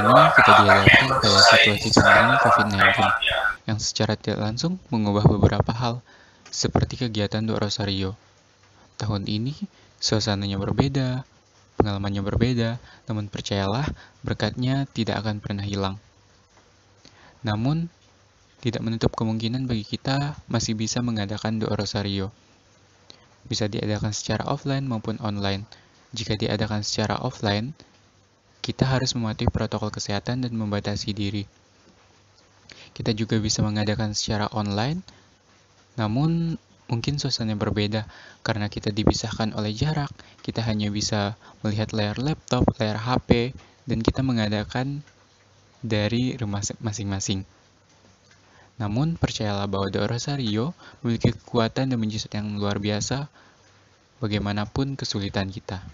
ini kita dihadapkan pada situasi pandemi COVID-19 yang secara tidak langsung mengubah beberapa hal, seperti kegiatan Doa Rosario. Tahun ini, suasananya berbeda, pengalamannya berbeda, namun percayalah, berkatnya tidak akan pernah hilang. Namun, tidak menutup kemungkinan bagi kita masih bisa mengadakan Doa Rosario. Bisa diadakan secara offline maupun online. Jika diadakan secara offline, kita harus mematuhi protokol kesehatan dan membatasi diri. Kita juga bisa mengadakan secara online, namun mungkin suasananya berbeda karena kita dipisahkan oleh jarak. Kita hanya bisa melihat layar laptop, layar HP, dan kita mengadakan dari rumah masing-masing. Namun, percayalah bahwa doa Rosario memiliki kekuatan dan mujizat yang luar biasa bagaimanapun kesulitan kita.